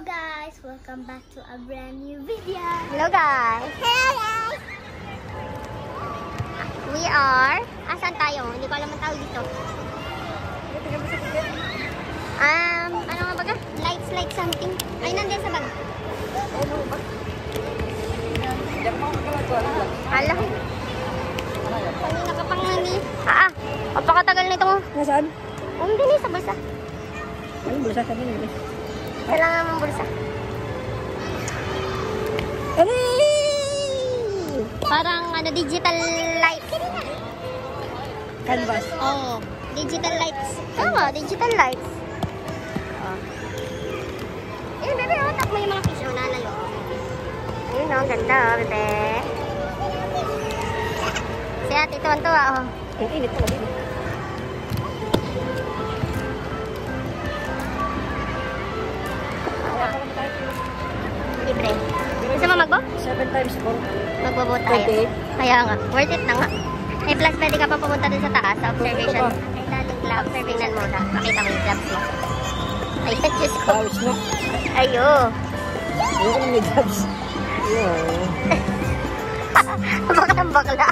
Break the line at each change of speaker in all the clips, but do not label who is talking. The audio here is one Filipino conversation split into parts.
guys! Welcome back to a brand new video!
Hello guys!
Hello guys!
We are... Asan tayo? Hindi ko alam ang tawag dito. Um, ano nga baga? Lights, light something. Ay, nandiyan sa bag. Hala. Kanina ka pang nani. Ah, ah. Papakatagal nito mo.
Nasaan?
Um, din sa bulsa.
Anong bulsa sabi niyo?
Kailangan mong bulsa. Parang ano, digital light.
Canvas.
Oo. Digital lights. Tama, digital lights. Oh. Eh, bebe, oh, tak mo yung mga fish. Oh, nalalo. Ayun, oh, ganda, oh, bebe. Si ate, tuwan-tuwa, oh.
Ang init talaga.
Libre. Magbobo tayo.
28.
Kaya nga, worth it na nga. Eh, plus pwede ka pa pumunta dun sa taas, sa observation. Ay, daling club, observation muna. Makita mo yung clubs mo. Ayun, Diyos ko.
Pawis na.
Ayo.
Ayoko na may. Ayun.
Ng bakla.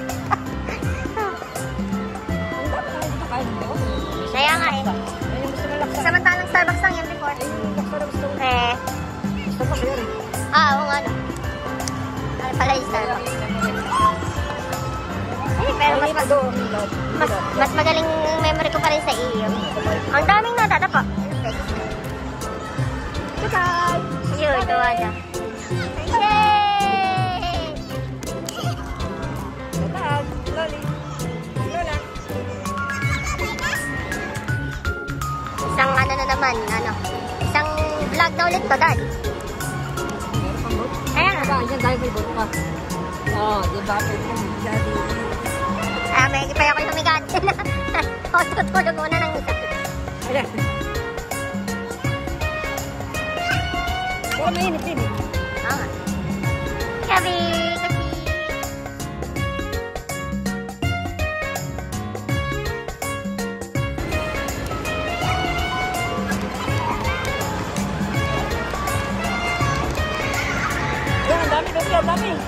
Ang na mo.
Kaya nga eh.
Ayun mo.
Samantalang Starbucks lang yan before.
Ayun na mo.
Eh,
mo
ah, oo nga no. Ano pala yung Starbucks? Pero mas,
doon.
mas, mas magaling memory ko pa rin sa iyo. Ang daming nadadapa.
Goodbye!
Yun, gawa na. Yay!
Goodbye! Loli. Lola.
Isang ano na naman, ano. Isang vlog na ulit to, Dad. Ayan.
Andyan tayo may boat pa. Oo, diba? Daddy.
Ah, may kaya ako tumigat. o, tutulog muna ng isa.
Ayan. Pero mainit din eh.
Oo nga. Gabi!
Dami, ang dami.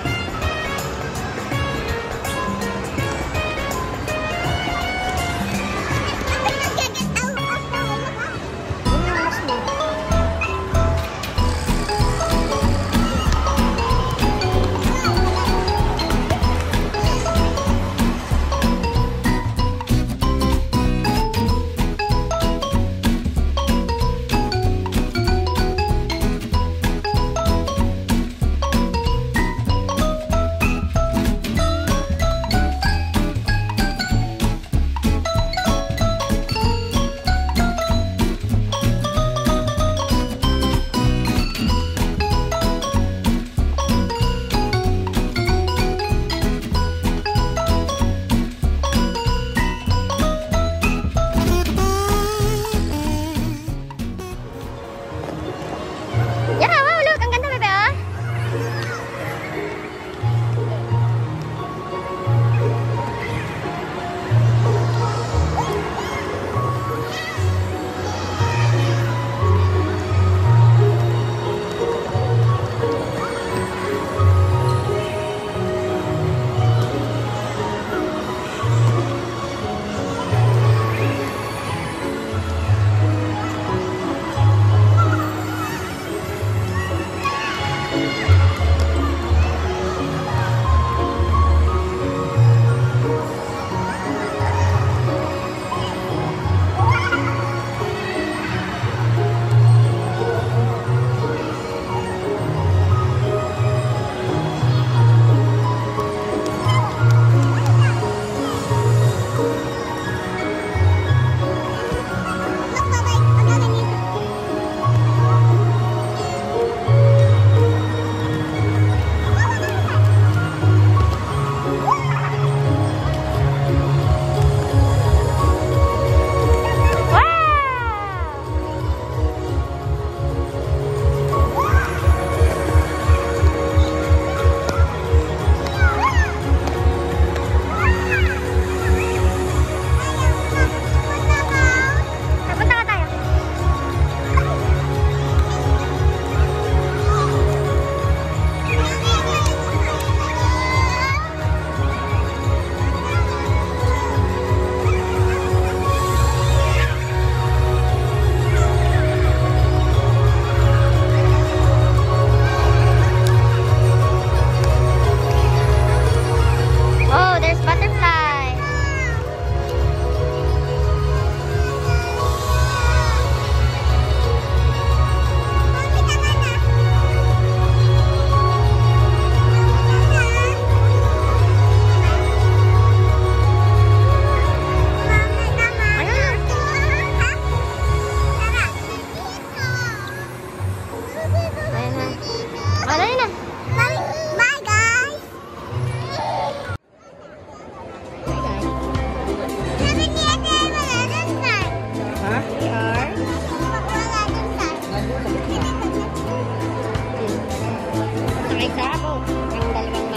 manejamos. Ándale,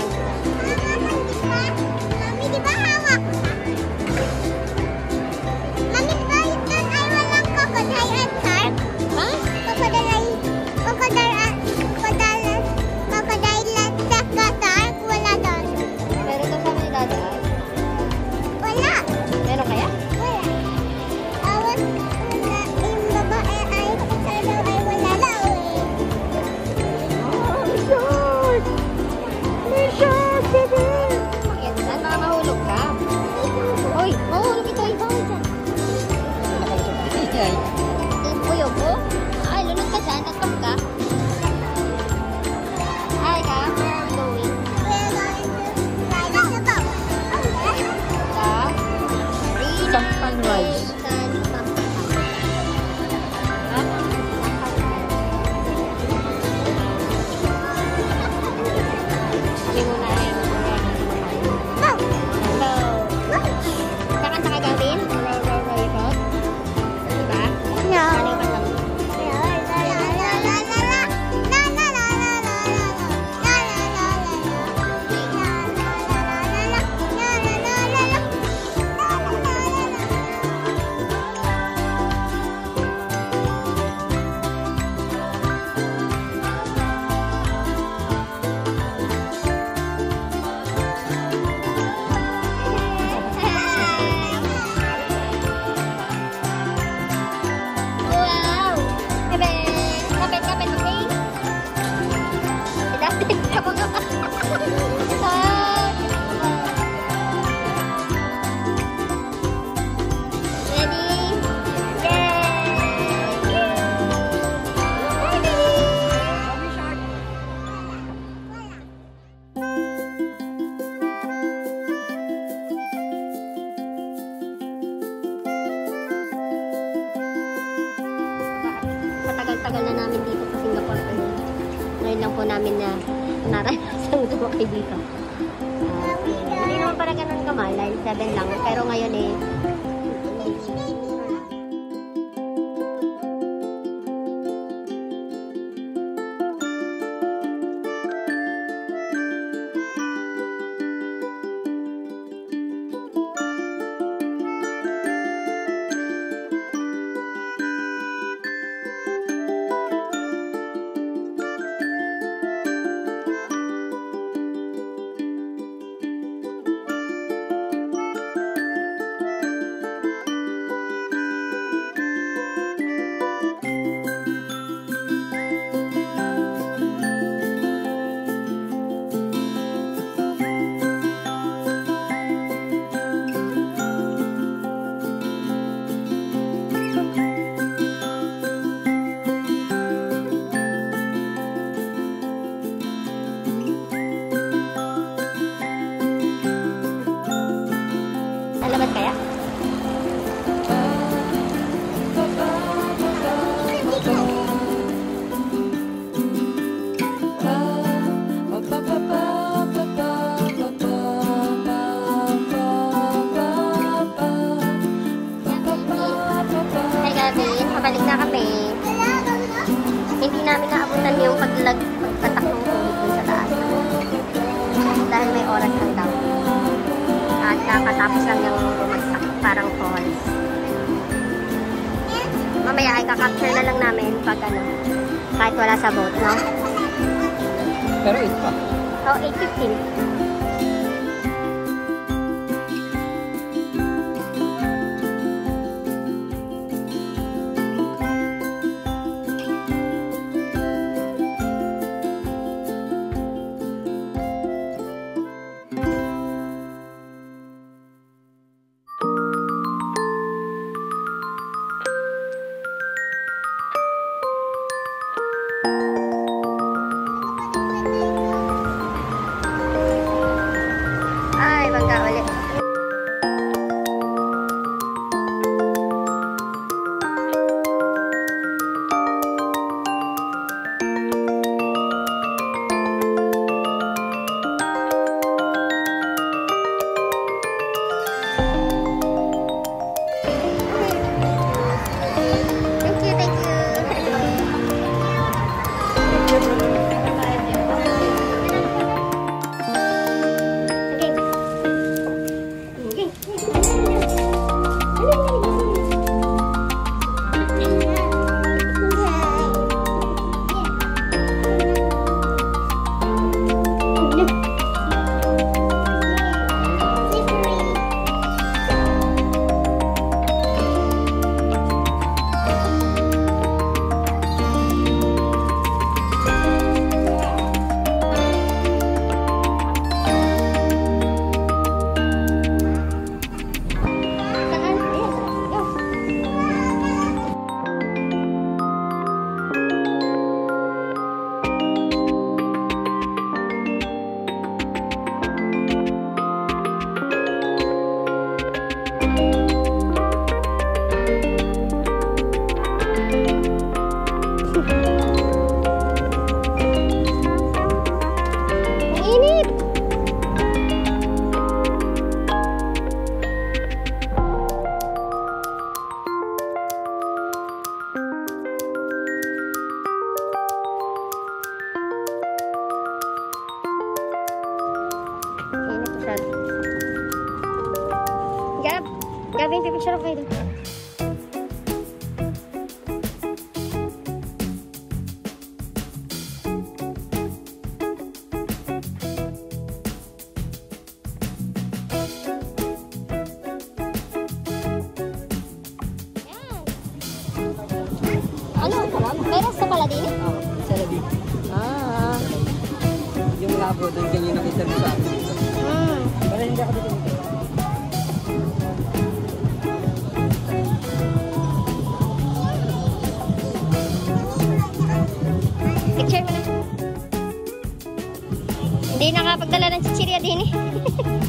tumakay dito. Ah, hindi naman para ganun kamahal. Line 7 lang. Pero ngayon eh, Gavin, pabalik na kami. Hindi namin naabutan yung paglag, pagpatak ng tubig dun sa taas. Dahil may oras lang daw. At kakatapos lang yung bumagsak, parang falls. Mamaya ay kakapture na lang namin pag ano, kahit wala sa boat, no?
Pero ito pa.
Oh, 8.15. Din eh?
Oh, sa labi.
Ah.
Yung labo doon kanina kita sa akin.
Hmm.
Pero hindi ako dito.
Picture mo na. Hindi nakapagdala ng chichirya din eh.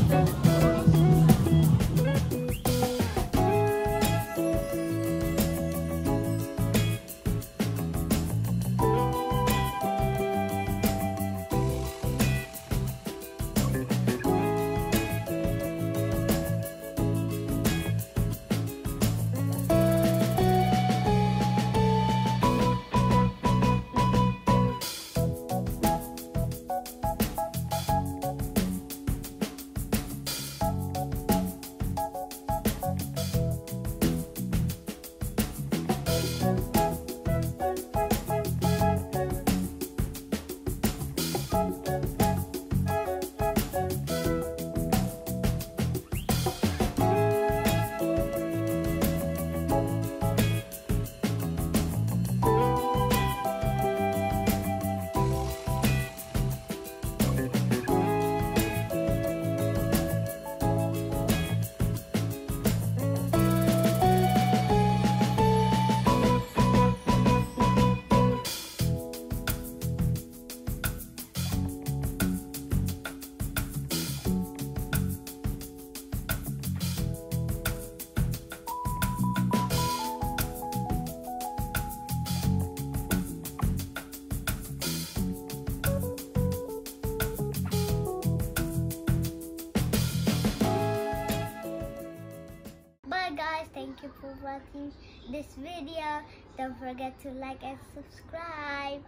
you for watching this video. Don't forget to like and subscribe.